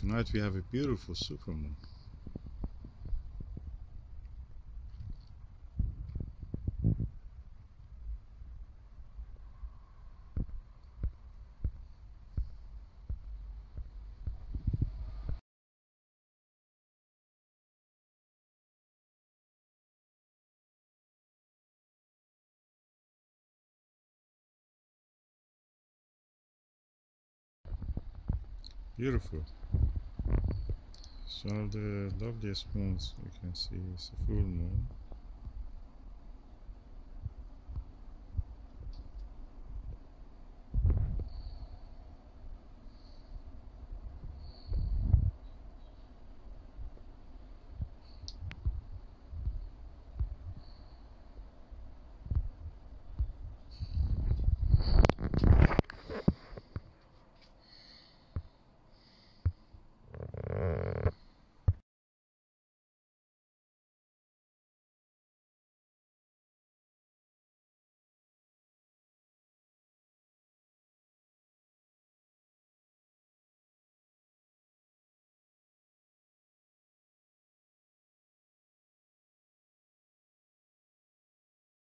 Tonight we have a beautiful supermoon. Beautiful. Of the loveliest moons you can see. is a full moon.